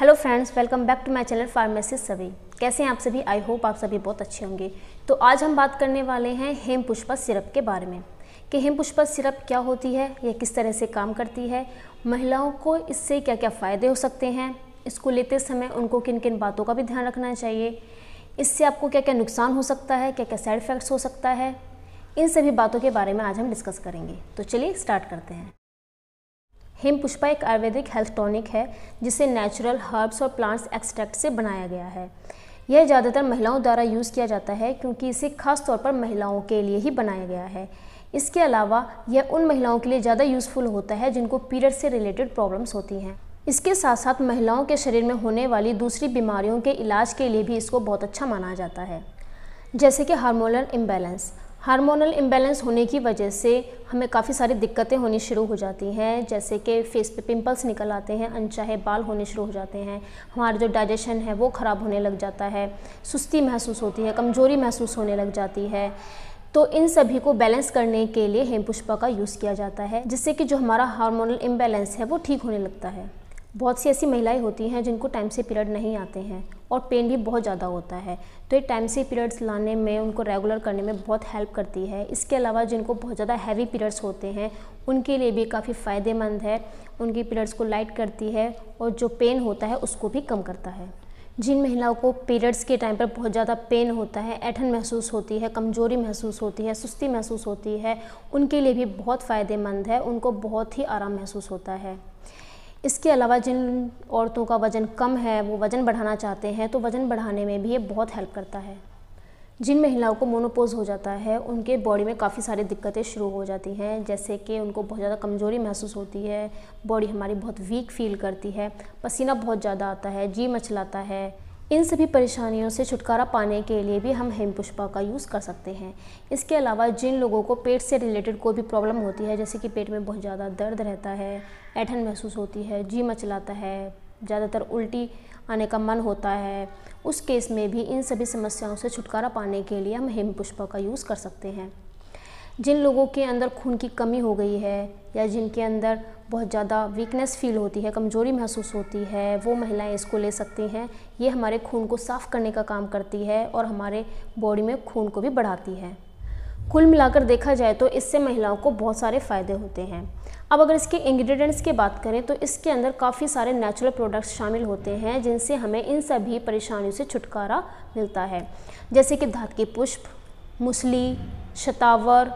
Hello friends welcome back to my channel pharmacy सभी कैसे हैं आप सभी? आई होप आप सभी बहुत अच्छे होंगे। तो आज हम बात करने वाले हैं हेम पुष्पा सिरप के बारे में। कि हेम पुष्पा सिरप क्या होती है, यह किस तरह से काम करती है, महिलाओं को इससे क्या क्या फ़ायदे हो सकते हैं, इसको लेते समय उनको किन किन बातों का भी ध्यान रखना चाहिए, इससे आपको क्या क्या नुकसान हो सकता है क्या क्या साइड इफ़ेक्ट्स हो सकता है, इन सभी बातों के बारे में आज हम डिस्कस करेंगे। तो चलिए स्टार्ट करते हैं। हेम पुष्पा एक आयुर्वेदिक हेल्थ टॉनिक है, जिसे नेचुरल हर्ब्स और प्लांट्स एक्सट्रैक्ट से बनाया गया है। यह ज़्यादातर महिलाओं द्वारा यूज़ किया जाता है, क्योंकि इसे खास तौर पर महिलाओं के लिए ही बनाया गया है। इसके अलावा, यह उन महिलाओं के लिए ज़्यादा यूज़फुल होता है, जिनको पीरियड से रिलेटेड प्रॉब्लम्स होती हैं। इसके साथ साथ महिलाओं के शरीर में होने वाली दूसरी बीमारियों के इलाज के लिए भी इसको बहुत अच्छा माना जाता है, जैसे कि हार्मोनल इम्बैलेंस हार्मोनल इम्बैलेंस होने की वजह से हमें काफ़ी सारी दिक्कतें होनी शुरू हो जाती हैं, जैसे कि फेस पे पिंपल्स निकल आते हैं, अनचाहे बाल होने शुरू हो जाते हैं, हमारा जो डाइजेशन है वो ख़राब होने लग जाता है, सुस्ती महसूस होती है, कमज़ोरी महसूस होने लग जाती है। तो इन सभी को बैलेंस करने के लिए हेम पुष्पा का यूज़ किया जाता है, जिससे कि जो हमारा हार्मोनल इम्बेलेंस है वो ठीक होने लगता है। बहुत सी ऐसी महिलाएँ होती हैं जिनको टाइम से पीरियड नहीं आते हैं। और पेन भी बहुत ज़्यादा होता है। तो ये टाइम से पीरियड्स लाने में, उनको रेगुलर करने में बहुत हेल्प करती है। इसके अलावा जिनको बहुत ज़्यादा हैवी पीरियड्स होते हैं, उनके लिए भी काफ़ी फ़ायदेमंद है। उनकी पीरियड्स को लाइट करती है और जो पेन होता है, उसको भी कम करता है। जिन महिलाओं को पीरियड्स के टाइम पर बहुत ज़्यादा पेन होता है, ऐठन महसूस होती है, कमज़ोरी महसूस होती है, सुस्ती महसूस होती है, उनके लिए भी बहुत फ़ायदेमंद है। उनको बहुत ही आराम महसूस होता है। इसके अलावा जिन औरतों का वज़न कम है, वो वज़न बढ़ाना चाहते हैं तो वज़न बढ़ाने में भी ये बहुत हेल्प करता है। जिन महिलाओं को मोनोपोज हो जाता है, उनके बॉडी में काफ़ी सारी दिक्कतें शुरू हो जाती हैं, जैसे कि उनको बहुत ज़्यादा कमज़ोरी महसूस होती है बॉडी हमारी बहुत वीक फील करती है, पसीना बहुत ज़्यादा आता है, जी मचलाता है इन सभी परेशानियों से छुटकारा पाने के लिए भी हम हेम पुष्पा का यूज़ कर सकते हैं। इसके अलावा जिन लोगों को पेट से रिलेटेड कोई भी प्रॉब्लम होती है, जैसे कि पेट में बहुत ज़्यादा दर्द रहता है, ऐठन महसूस होती है, जी मचलाता है, ज़्यादातर उल्टी आने का मन होता है, उस केस में भी इन सभी समस्याओं से छुटकारा पाने के लिए हम हेम पुष्पा का यूज़ कर सकते हैं। जिन लोगों के अंदर खून की कमी हो गई है या जिनके अंदर बहुत ज़्यादा वीकनेस फील होती है, कमज़ोरी महसूस होती है, वो महिलाएँ इसको ले सकती हैं। ये हमारे खून को साफ़ करने का काम करती है और हमारे बॉडी में खून को भी बढ़ाती है। कुल मिलाकर देखा जाए तो इससे महिलाओं को बहुत सारे फ़ायदे होते हैं। अब अगर इसके इंग्रेडिएंट्स की बात करें तो इसके अंदर काफ़ी सारे नेचुरल प्रोडक्ट्स शामिल होते हैं, जिनसे हमें इन सभी परेशानियों से छुटकारा मिलता है। जैसे कि धात के पुष्प, मुसली, शतावर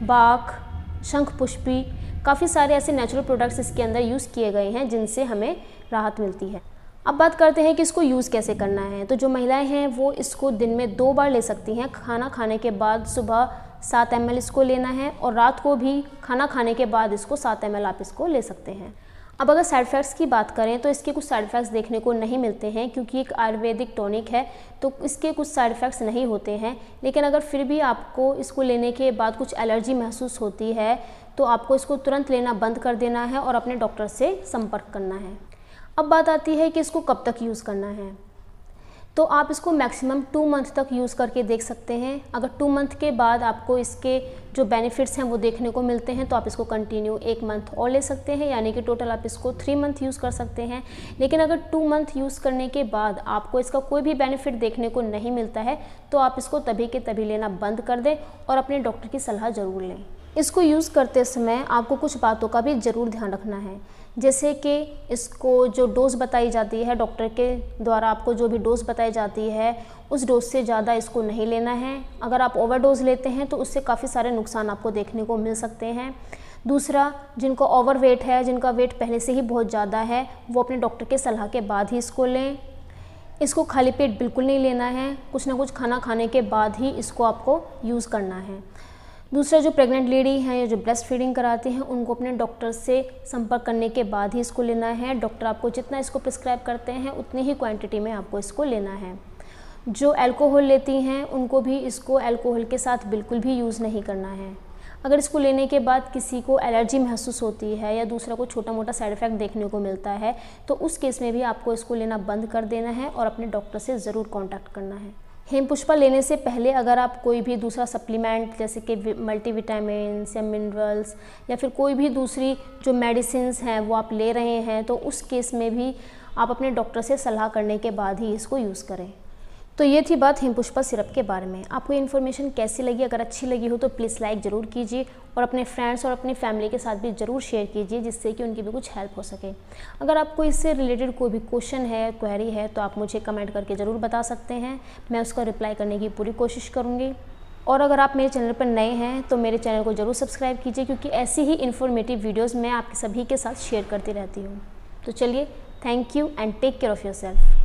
बाख शंख पुष्पी, काफ़ी सारे ऐसे नेचुरल प्रोडक्ट्स इसके अंदर यूज़ किए गए हैं जिनसे हमें राहत मिलती है। अब बात करते हैं कि इसको यूज़ कैसे करना है। तो जो महिलाएँ हैं, वो इसको दिन में दो बार ले सकती हैं। खाना खाने के बाद सुबह सात एम इसको लेना है और रात को भी खाना खाने के बाद इसको सात एम आप इसको ले सकते हैं। अब अगर साइड इफ़ेक्ट्स की बात करें तो इसके कुछ साइड इफ़ेक्ट्स देखने को नहीं मिलते हैं, क्योंकि एक आयुर्वेदिक टॉनिक है तो इसके कुछ साइड इफ़ेक्ट्स नहीं होते हैं। लेकिन अगर फिर भी आपको इसको लेने के बाद कुछ एलर्जी महसूस होती है तो आपको इसको तुरंत लेना बंद कर देना है और अपने डॉक्टर से संपर्क करना है। अब बात आती है कि इसको कब तक यूज़ करना है। तो आप इसको मैक्सिमम टू मंथ तक यूज़ करके देख सकते हैं। अगर टू मंथ के बाद आपको इसके जो बेनिफिट्स हैं वो देखने को मिलते हैं तो आप इसको कंटिन्यू एक मंथ और ले सकते हैं, यानी कि टोटल आप इसको थ्री मंथ यूज़ कर सकते हैं। लेकिन अगर टू मंथ यूज़ करने के बाद आपको इसका कोई भी बेनिफिट देखने को नहीं मिलता है तो आप इसको तभी के तभी लेना बंद कर दें और अपने डॉक्टर की सलाह ज़रूर लें। इसको यूज़ करते समय आपको कुछ बातों का भी ज़रूर ध्यान रखना है। जैसे कि इसको जो डोज बताई जाती है, डॉक्टर के द्वारा आपको जो भी डोज बताई जाती है, उस डोज से ज़्यादा इसको नहीं लेना है। अगर आप ओवर डोज लेते हैं तो उससे काफ़ी सारे नुकसान आपको देखने को मिल सकते हैं। दूसरा, जिनको ओवर वेट है, जिनका वेट पहले से ही बहुत ज़्यादा है, वो अपने डॉक्टर के सलाह के बाद ही इसको लें। इसको खाली पेट बिल्कुल नहीं लेना है, कुछ ना कुछ खाना खाने के बाद ही इसको आपको यूज़ करना है। दूसरा जो प्रेग्नेंट लेडी हैं या जो ब्रेस्ट फीडिंग कराती हैं, उनको अपने डॉक्टर से संपर्क करने के बाद ही इसको लेना है। डॉक्टर आपको जितना इसको प्रिस्क्राइब करते हैं, उतनी ही क्वांटिटी में आपको इसको लेना है। जो अल्कोहल लेती हैं, उनको भी इसको अल्कोहल के साथ बिल्कुल भी यूज़ नहीं करना है। अगर इसको लेने के बाद किसी को एलर्जी महसूस होती है या दूसरा को छोटा मोटा साइड इफ़ेक्ट देखने को मिलता है तो उस केस में भी आपको इसको लेना बंद कर देना है और अपने डॉक्टर से ज़रूर कॉन्टैक्ट करना है। हेम पुष्पा लेने से पहले अगर आप कोई भी दूसरा सप्लीमेंट, जैसे कि मल्टीविटामिन या मिनरल्स या फिर कोई भी दूसरी जो मेडिसिन हैं वो आप ले रहे हैं तो उस केस में भी आप अपने डॉक्टर से सलाह करने के बाद ही इसको यूज़ करें। तो ये थी बात हिमपुष्पा सिरप के बारे में। आपको ये इन्फॉर्मेशन कैसी लगी? अगर अच्छी लगी हो तो प्लीज़ लाइक ज़रूर कीजिए और अपने फ्रेंड्स और अपनी फैमिली के साथ भी ज़रूर शेयर कीजिए जिससे कि उनकी भी कुछ हेल्प हो सके। अगर आपको इससे रिलेटेड कोई भी क्वेश्चन है क्वेरी है तो आप मुझे कमेंट करके ज़रूर बता सकते हैं। मैं उसका रिप्लाई करने की पूरी कोशिश करूँगी। और अगर आप मेरे चैनल पर नए हैं तो मेरे चैनल को ज़रूर सब्सक्राइब कीजिए क्योंकि ऐसी ही इन्फॉर्मेटिव वीडियोज़ मैं आपके सभी के साथ शेयर करती रहती हूँ। तो चलिए thank you and take care of yourself